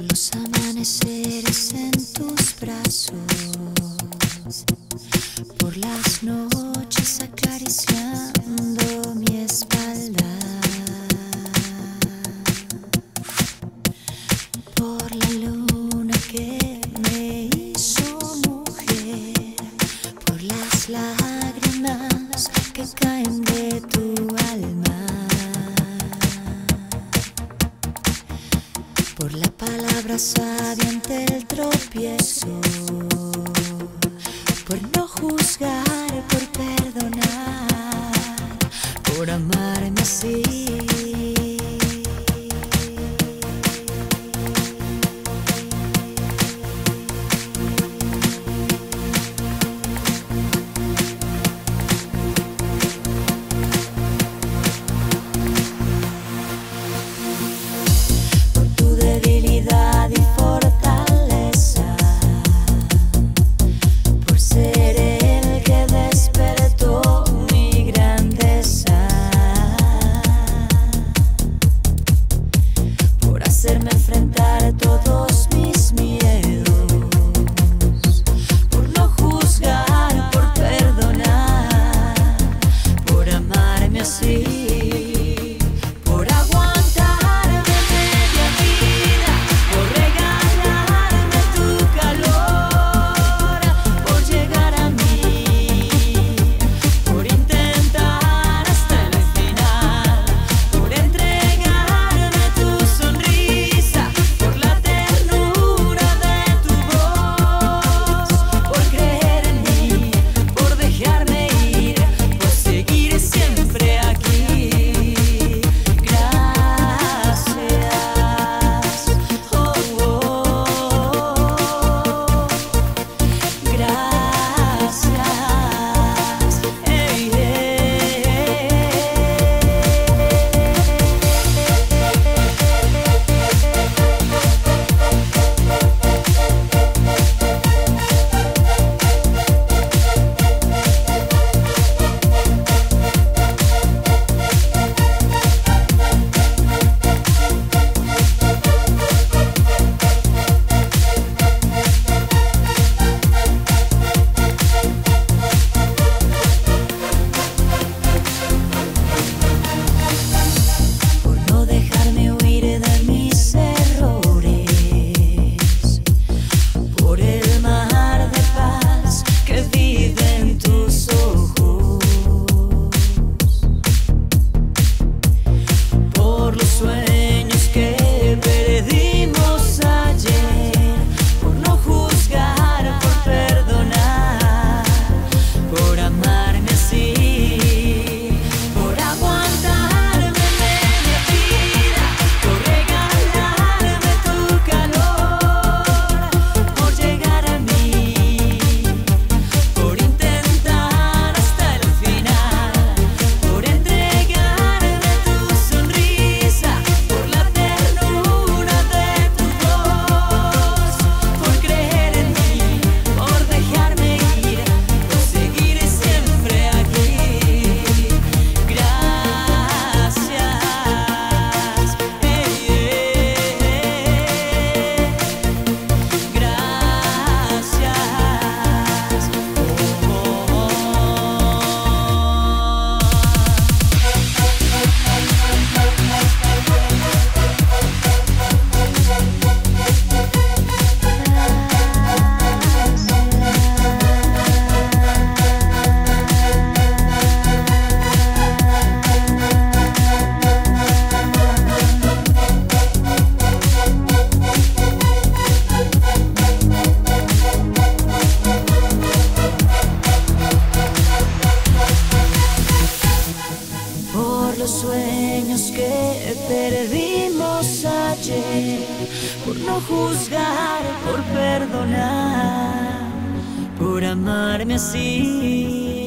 los amaneceres en tus brazos, por las noches acariciando mi espalda. por la palabra suave ante el tropiezo, por no juzgar. juzgar, por perdonar, por amarme así.